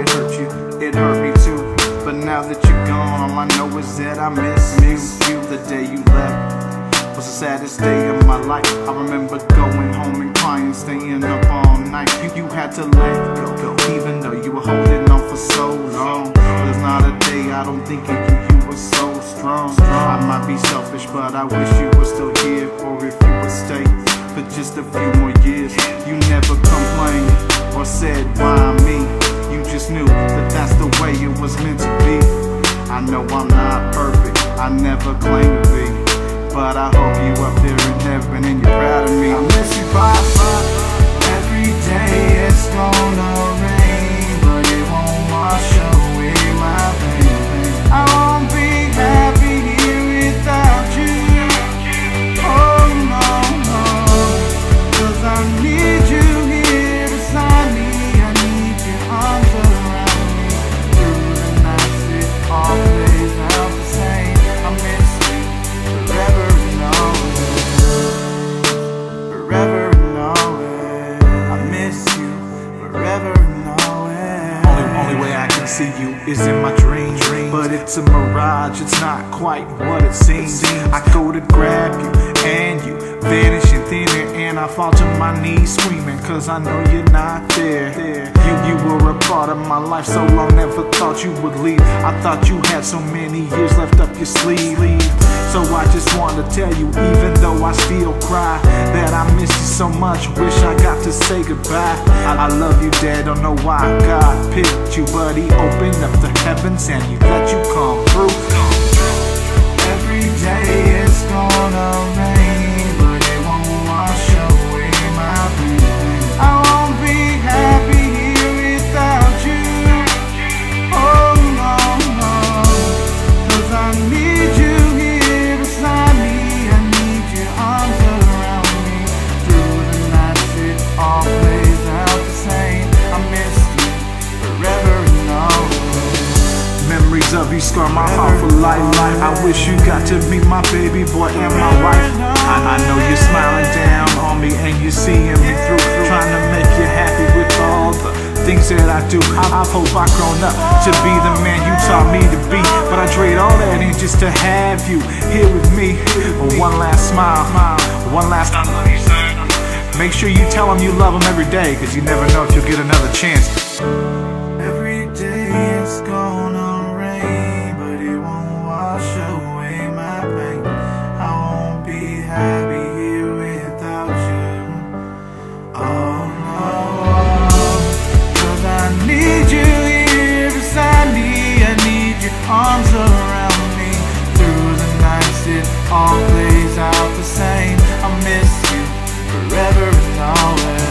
it hurt you, it hurt me too. But now that you're gone, all I know is that I miss you. You, the day you left was the saddest day of my life. I remember going home and crying, staying up all night. You, you had to let go, go, even though you were holding on for so long. There's not a day I don't think of you. You were so strong. I might be selfish, but I wish you were still here, or if you would stay for just a few more I know I'm not perfect, I never claim to be. But I hope you up there in heaven and you're proud of me. I miss you, Papa. Every day it's gonna see you is in my dreams. But it's a mirage, it's not quite what it seems. I go to grab you and you vanish in thin air and I fall to my knees screaming cause I know you're not there. My life so long, never thought you would leave. I thought you had so many years left up your sleeve. So I just want to tell you, even though I still cry, that I miss you so much. Wish I got to say goodbye. I, love you, Dad. Don't know why God picked you, but He opened up the heavens and He let you come through. Every day it's gonna Memories of you scar my heart for life. I wish you got to meet my baby boy and my wife. I, I know you're smiling down on me and you're seeing me through. Trying to make you happy with all the things that I do. I, I hope I've grown up to be the man you taught me to be. But I trade all that in just to have you here with me. One last smile, one last I love you. Make sure you tell him you love him every day, cause you never know if you'll get another chance. Around me Through the nights. It all plays out the same. I miss you forever and always.